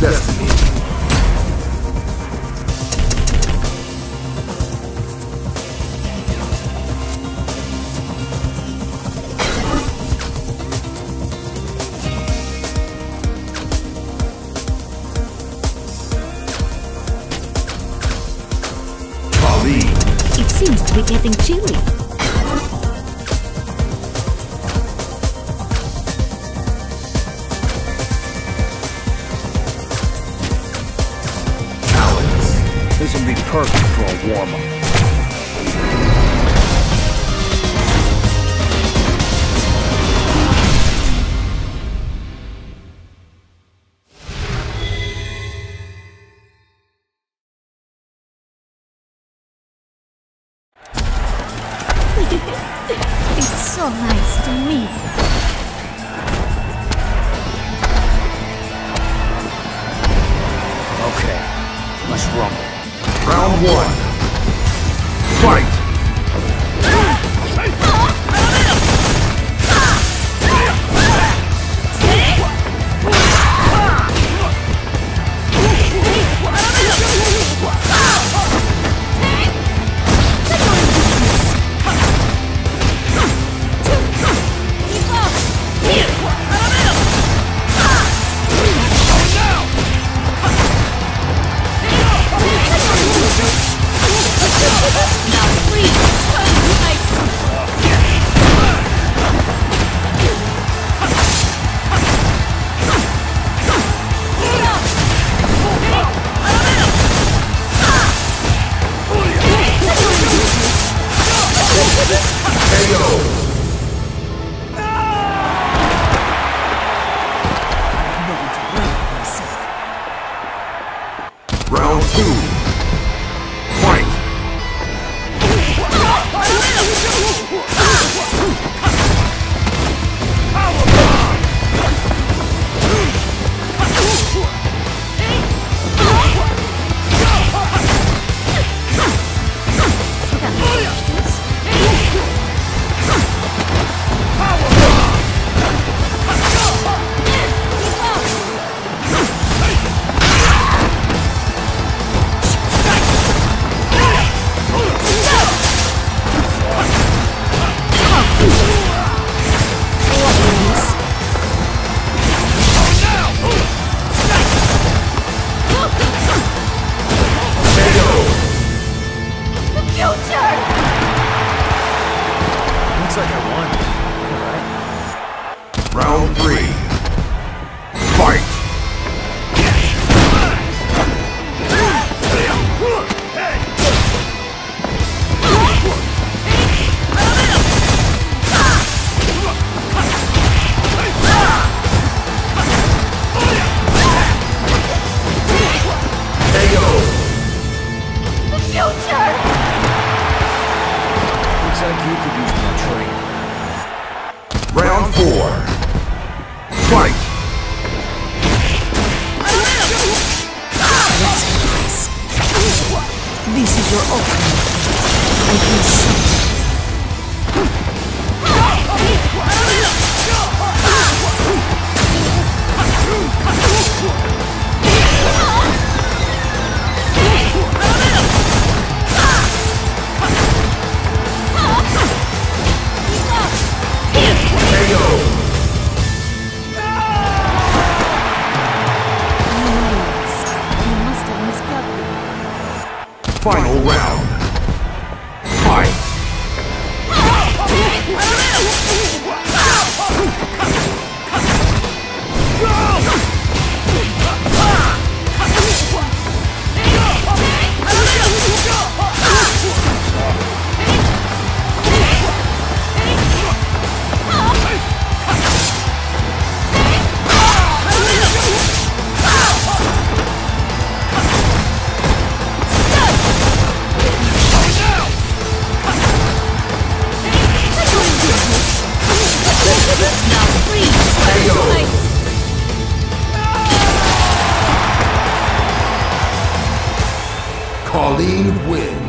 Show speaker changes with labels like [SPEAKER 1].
[SPEAKER 1] destiny.
[SPEAKER 2] It seems to be getting chilly.
[SPEAKER 1] This will be perfect for a warm-up.
[SPEAKER 2] It's so nice to meet you.
[SPEAKER 1] Okay, let's rumble. Round one. Fight! Two. Round four. Fight!
[SPEAKER 2] This is your opening. I can see.
[SPEAKER 1] Kolin wins.